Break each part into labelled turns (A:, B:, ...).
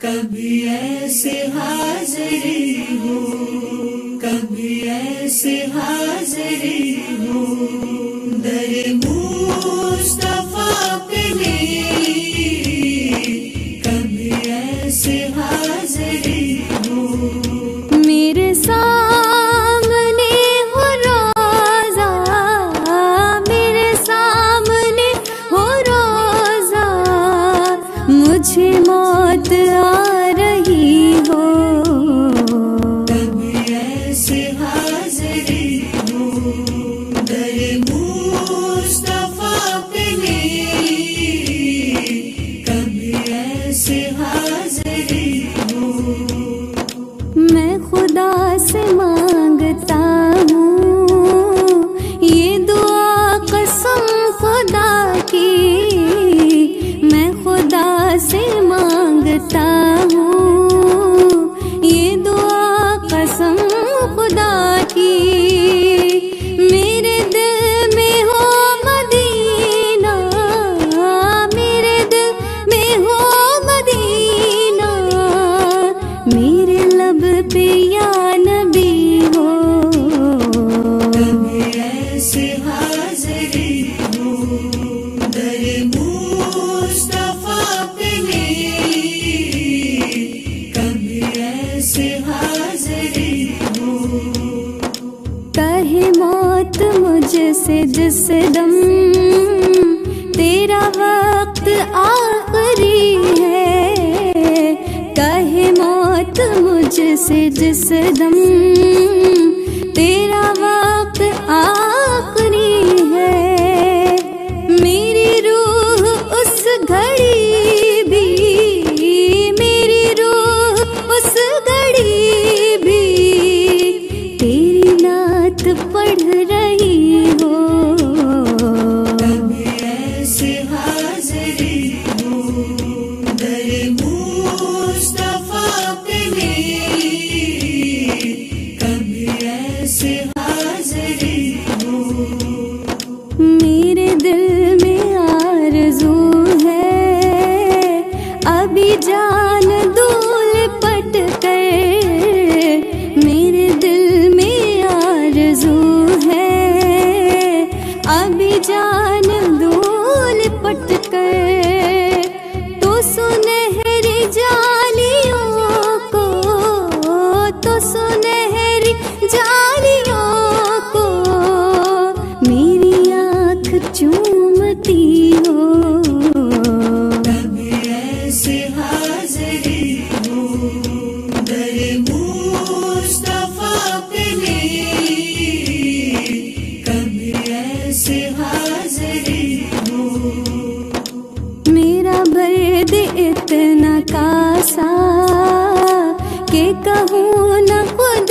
A: कभी ऐसे हाजरी हो कभी ऐसे हाजरी हो। दर मुस्ता
B: कहे मौत मुझसे जिस दम, तेरा वक्त आखरी है। कहे मौत मुझसे जिस दम, तेरा Tuesday. के कहूँ न खुद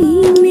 A: 你